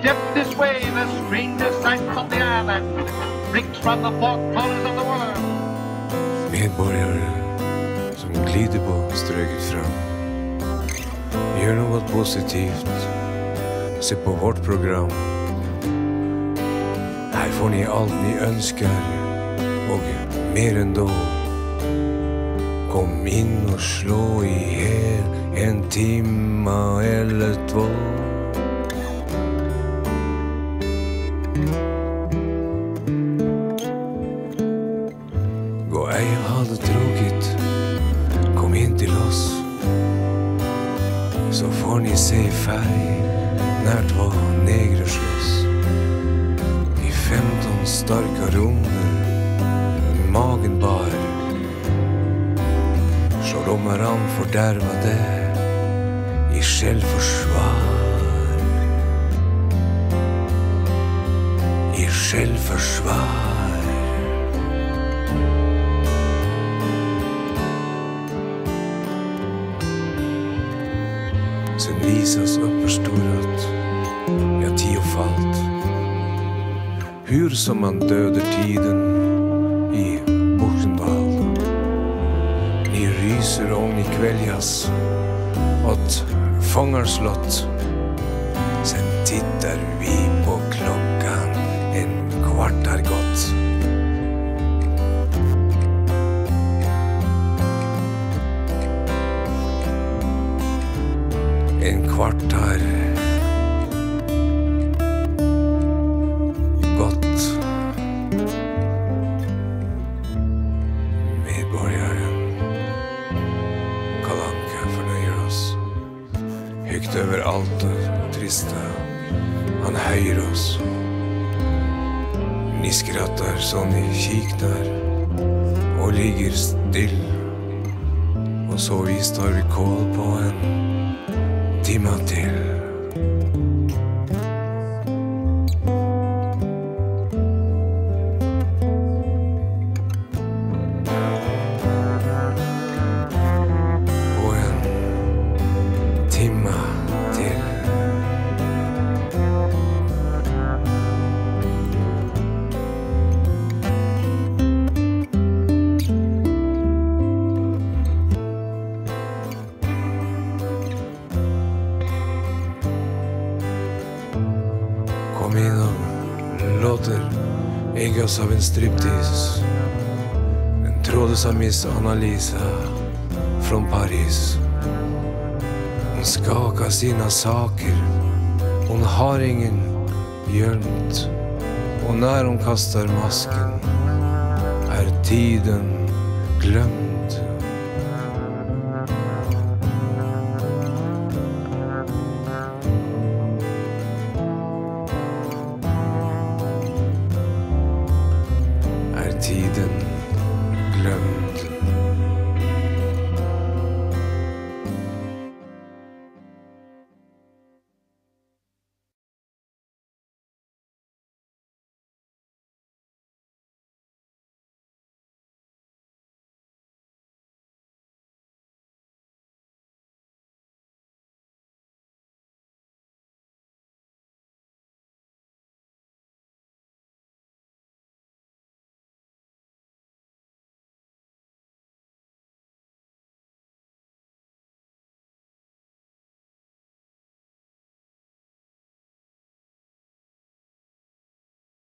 Step this way, the stranger sight on the island brings from the four corners of the world. Medborgare som glider på strøket fram. Gjør noe positivt. Se på vårt program. Her får ni alt ni ønsker, og mer enn da. Kom inn og slå i hjel en time eller två. Och tråkigt. Kom in till oss. Så får ni se färg när två negrer slåss. I femton starka runder. Magen bar. Så de varann fördärvade i självförsvar. I självförsvar. Sen visas uppförstorat, ja tiofalt. Hur som man döder tiden i Buchenwald. Ni ryser om ni kväljas åt fångarslott. En kvart har gått. Medborgaren Kalanka fornøyer oss. Høgt over alt det triste. Han høyer oss. Ni som vi kiknar og ligger still. Og så vi står vi kål på en démantèle. Låter äggas av en striptease. En trådlösa Miss Anna-Lisa från Paris. Hon skakar sina saker. Hon har ingen gömt. Och när hon kastar masken är tiden glömd. Tiden.